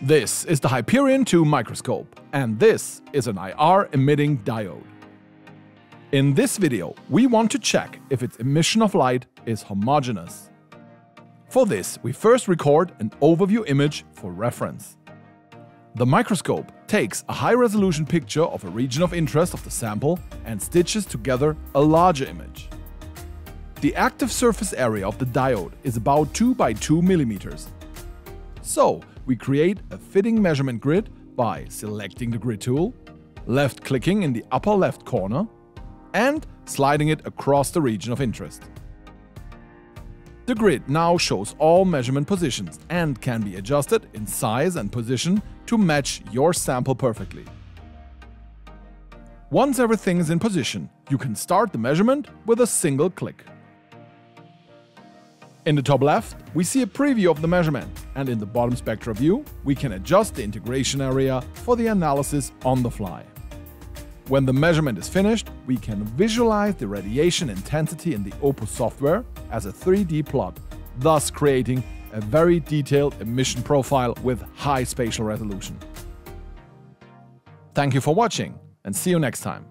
This is the Hyperion 2 microscope, and this is an IR emitting diode. In this video, we want to check if its emission of light is homogeneous. For this, we first record an overview image for reference. The microscope takes a high-resolution picture of a region of interest of the sample and stitches together a larger image. The active surface area of the diode is about 2 by 2 millimeters. So, we create a fitting measurement grid by selecting the grid tool, left-clicking in the upper left corner, and sliding it across the region of interest. The grid now shows all measurement positions and can be adjusted in size and position to match your sample perfectly. Once everything is in position, you can start the measurement with a single click. In the top left, we see a preview of the measurement, and in the bottom spectra view, we can adjust the integration area for the analysis on the fly. When the measurement is finished, we can visualize the radiation intensity in the Opus software as a 3D plot, thus creating a very detailed emission profile with high spatial resolution. Thank you for watching, and see you next time.